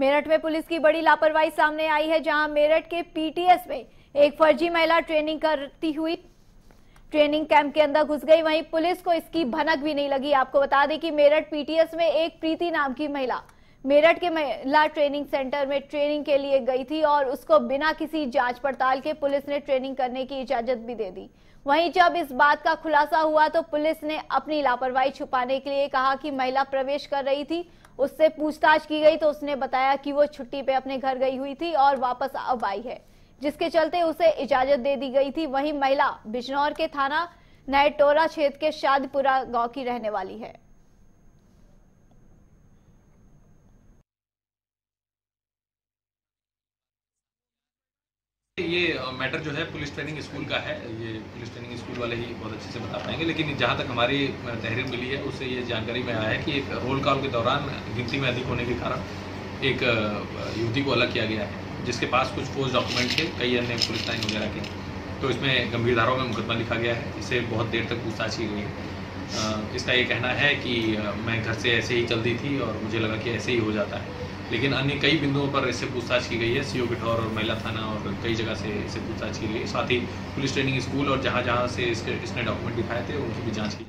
मेरठ में पुलिस की बड़ी लापरवाही सामने आई है, जहाँ मेरठ के पीटीएस में एक फर्जी महिला ट्रेनिंग करती हुई ट्रेनिंग कैंप के अंदर घुस गई। वहीं पुलिस को इसकी भनक भी नहीं लगी। आपको बता दें कि मेरठ पीटीएस में एक प्रीति नाम की महिला मेरठ के महिला ट्रेनिंग सेंटर में ट्रेनिंग के लिए गई थी और उसको बिना किसी जाँच पड़ताल के पुलिस ने ट्रेनिंग करने की इजाज़त भी दे दी। वहीं जब इस बात का खुलासा हुआ तो पुलिस ने अपनी लापरवाही छुपाने के लिए कहा कि महिला प्रवेश कर रही थी। उससे पूछताछ की गई तो उसने बताया कि वो छुट्टी पे अपने घर गई हुई थी और वापस अब आई है, जिसके चलते उसे इजाज़त दे दी गई थी। वहीं महिला बिजनौर के थाना नयटोरा क्षेत्र के शादपुरा गाँव की रहने वाली है। ये मैटर जो है पुलिस ट्रेनिंग स्कूल का है। ये पुलिस ट्रेनिंग स्कूल वाले ही बहुत अच्छे से बता पाएँगे, लेकिन जहाँ तक हमारी तहरीर मिली है, उससे ये जानकारी में आया है कि एक रोल कॉल के दौरान गिनती में अधिक होने के कारण एक युवती को अलग किया गया है, जिसके पास कुछ फोर्स डॉक्यूमेंट थे, कई अन्य पुलिस लाइन वगैरह के। तो इसमें गंभीर धाराओं में मुकदमा लिखा गया है। इसे बहुत देर तक पूछताछ की गई है। इसका ये कहना है कि मैं घर से ऐसे ही चलती थी और मुझे लगा कि ऐसे ही हो जाता है। लेकिन अन्य कई बिंदुओं पर इससे पूछताछ की गई है, सीओ पिठौर और महिला थाना और कई जगह से इससे पूछताछ की गई साथ ही पुलिस ट्रेनिंग स्कूल और जहाँ जहाँ से इसके, इसने डॉक्यूमेंट दिखाए थे, उनकी भी जाँच की